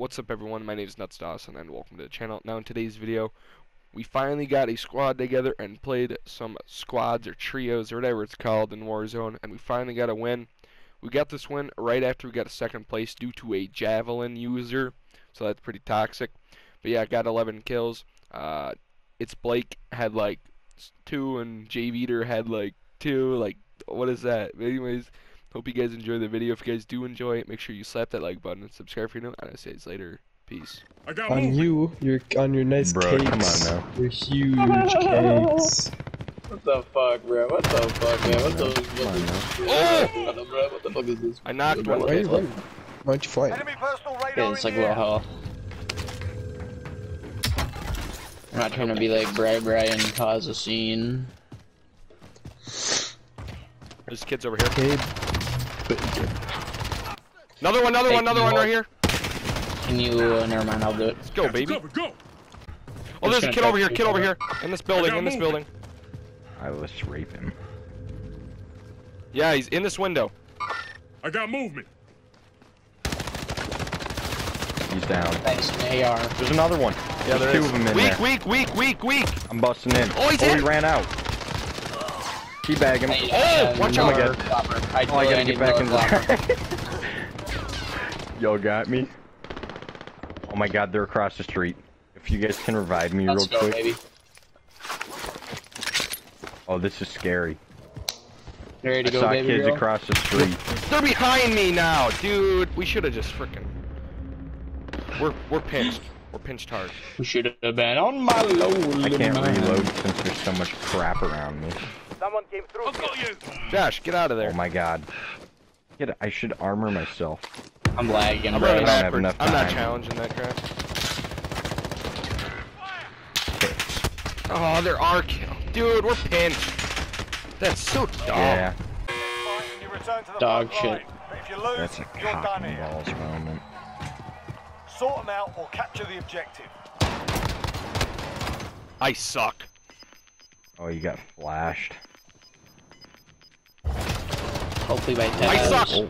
What's up everyone, my name is NuTz Dawson and welcome to the channel. Now in today's video, we finally got a squad together and played some squads or trios or whatever it's called in Warzone and we finally got a win. We got this win right after we got a second place due to a Javelin user, so that's pretty toxic. But yeah, I got 11 kills. Uh, it's Blake had like two and Jay Veter had like two, like what is that? Anyways, Hope you guys enjoy the video. If you guys do enjoy it, make sure you slap that like button and subscribe for you're new. And I say it's later. Peace. I got on you, you're on your nice bro, cakes. come on now. Your huge cakes. What the fuck, bro? What the fuck, man? What the, Oh! what the fuck is this? I knocked one. Why are you running? Why'd you fly? Enemy personal radar Yeah, it's like the low air. hell. I'm not trying to be like Bri Bri and cause a scene. There's kids over here. Gabe. Another one, another Hey, one, another one you right here. Can you? Uh, never mind, I'll do it. Let's go, baby. Cover, go! Oh, there's a kid over here, shoot kid over here. In this building, in this building. I was rape him. Yeah, he's in this window. I got movement. He's down. Thanks, AR. There's another one. Yeah, There's there two is. of them in weak, there. weak, weak, weak, weak. I'm busting in. Oh, he's oh, in. he ran out. Teabag him. Hey, watch uh, out. lower flopper. I Oh, I gotta get back in lower flopper. the Y'all got me. Oh my god, they're across the street. If you guys can revive me Let's real go, quick. baby. Oh, this is scary. You ready I to go, saw baby kids girl? across the street. They're behind me now, dude. We should have just freaking. We're we're pinched. We're pinched hard. We should have been on my low. I can't reload since there's so much crap around me. Someone came through. here. Josh, get out of there. Oh my god. Get, I should armor myself. I'm lagging, I'm bro. running I don't have backwards. enough I'm not challenging that crap. Oh, there are kills. Dude, we're pinched. That's so dumb. Yeah, Fine, you return to the Dog shit. If you lose, that's a you're cock done and here. moment. Sort them out or capture the objective. I suck. Oh, you got flashed. Hopefully by 10. I suck. Oh,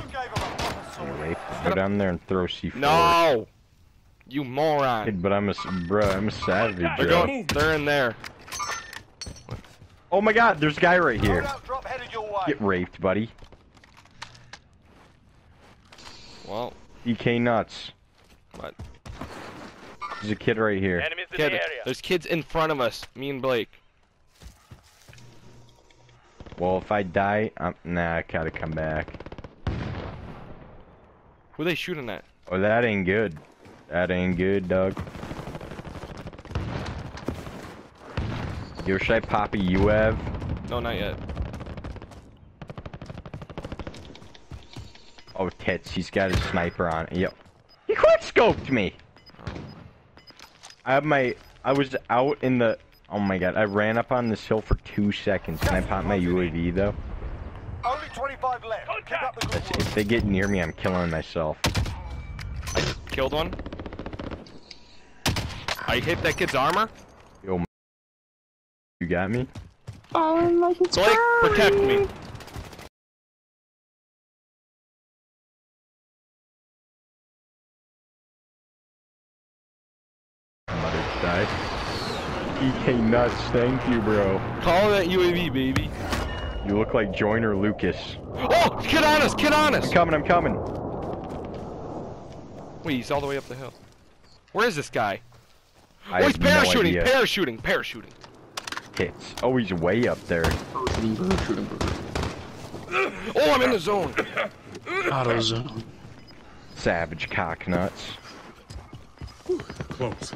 You gave 'em a proper you sword. rape. Go down there and throw C4. No. You moron. Kid, but I'm a, bruh, I'm a savage, They're going. They're in there. Oh my god, there's a guy right here. Loadout drop headed your way. Get raped, buddy. Well, DK nuts. what? There's a kid right here. Enemies in Kid, the area. there's kids in front of us. Me and Blake. Well, if I die, I'm, nah, I gotta come back. Who are they shooting at? Oh, that ain't good. That ain't good, Doug. Yo, should I pop a UAV? No, not yet. Oh, tits, he's got his sniper on. Yep. He quick scoped me! I have my, I was out in the, oh my god, I ran up on this hill for two seconds. Can I pop my UAV though? Only 25 left. Keep the good That's, work. if they get near me, I'm killing myself. I just killed one. I hit that kid's armor. Yo, m- you got me? Oh my Blake, protect me. Mother died. EK nuts, thank you, bro. Call that UAV, baby. You look like Joyner Lucas. Oh, Get on us, kid on us. I'm coming, I'm coming. Wait, he's all the way up the hill. Where is this guy? I oh, he's have no parachuting, idea. parachuting, parachuting. Hits. Oh, he's way up there. Shooting, bro, shooting, bro. Oh, I'm in the zone. Auto zone. Savage cock nuts. Close.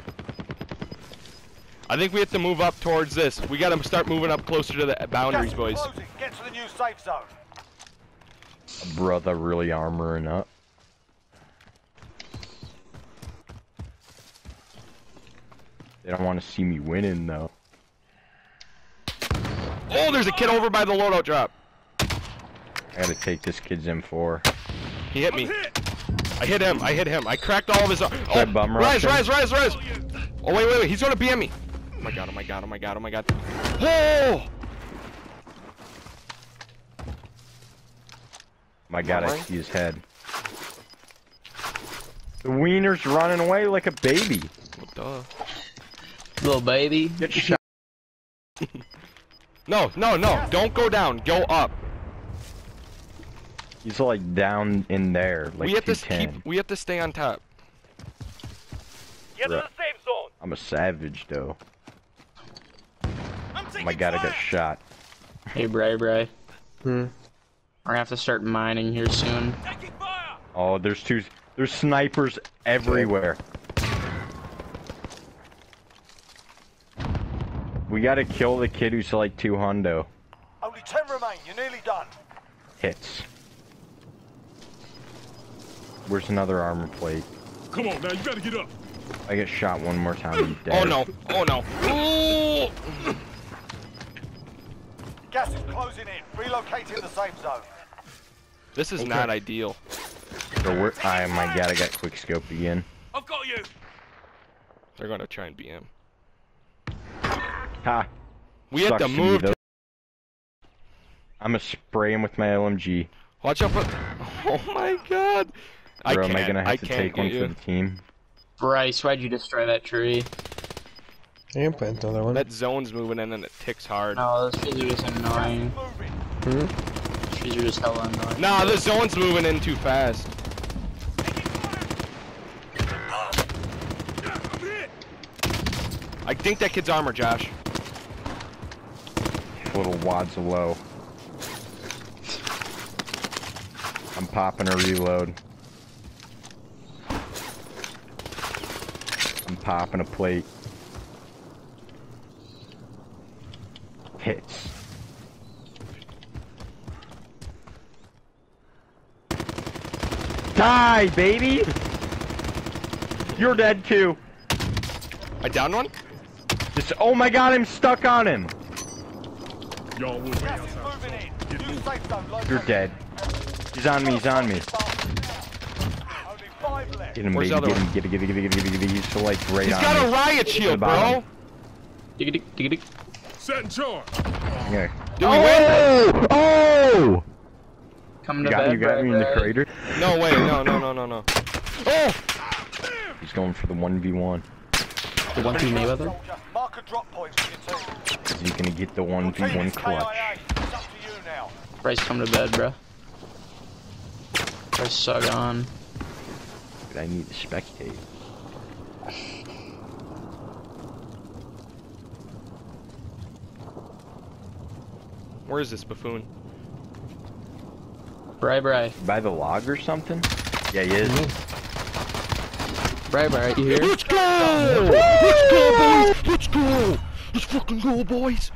I think we have to move up towards this. We gotta start moving up closer to the boundaries, Gas boys. Get to the new safe zone. Brother really armoring up. They don't want to see me winning though. Oh, there's a kid over by the loadout drop. I gotta take this kid's M4. He hit me. I hit him. I hit him. I cracked all of his. Oh, bum rise, rise, rise, rise. Oh wait, wait, wait. He's gonna BM me. Oh my god. Oh my god. Oh my god. Oh my god. Oh! My god, I Alright. see his head. The wiener's running away like a baby. Well, duh. Little baby. Get shot. No, no, no! Don't go down. Go up. He's like down in there, like we have to keep. We have to stay on top. Get to Right. the safe zone. I'm a savage though. I'm Oh my god, I got shot. Hey, Bray Bray. Hmm. We're gonna have to start mining here soon. Oh, there's two. There's snipers everywhere. We gotta kill the kid who's like two hundo. Only ten remain. You're nearly done. Hits. Where's another armor plate? Come on now, you gotta get up. I get shot one more time. I'm dead. Oh no! Oh no! Ooh! Gas is closing in. Relocating the safe zone. This is not ideal. So we're, oh my god, I got quick scoped again. I've got you. They're gonna try and beat him. Ha! We have to be move. the- To, I'm gonna spray him with my LMG. watch out for. Oh my god! I Bro, can't. am I gonna have I to take one you. for the team? Bryce, why'd you destroy that tree? I can plant another one. That zone's moving in and it ticks hard. No, those trees are just annoying. Moving. Hmm? Trees are just hella annoying. Nah, the zone's moving in too fast. I think that kid's armor, Josh. Little wads of low. I'm popping a reload. I'm popping a plate. Hits. Die, baby! You're dead too. I downed one? Just, oh my god, I'm stuck on him. Y'all will wait Gas is outside. moving in. New safe zone located. You're dead. He's on me, he's on me. Only five. Get him, Where's baby, the other get him, get him, get him, get him, get him, get him, He's so like right He's on got me. a riot shield, bro. bottom. Diggity, diggity. Set and charge. Okay. Do we win? Oh! Oh! Come You to got, bed, you got Bray me in the crater. No way, no, no, no, no, no. Oh! He's going for the 1v1. The one two Mayweather? Soldier, mark a drop point for your team. Is he gonna get the 1v1 clutch? KIA. It's up to you now. Bryce, come to bed, bro. Bryce, sug on. Dude, I need to spectate. Where is this buffoon? Bray, Bray. By the log or something? Yeah, he is. Mm-hmm. Bray, Bray, you here? Let's go! Let's go, boys! Let's go! Let's fucking go, boys!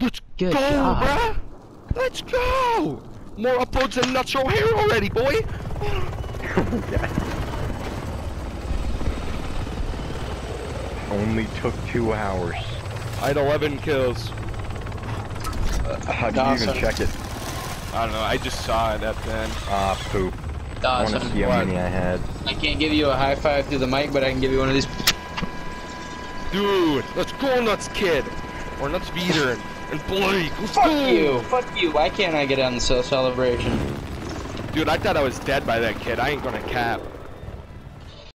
Let's Good go, job. bruh! Let's go! More uploads than Nuts Show Hair already, boy! Only took two hours. I had 11 kills. How'd you even check it? I don't know, I just saw it at then. end. Ah, poop. I wanna Awesome. see how many I had. I can't give you a high five through the mic, but I can give you one of these. Dude, let's go, Nuts Kid! Or Nuts Beater and, and Blake, let's Fuck go! you! Fuck you! Why can't I get on the cell celebration? Dude, I thought I was dead by that kid. I ain't gonna cap.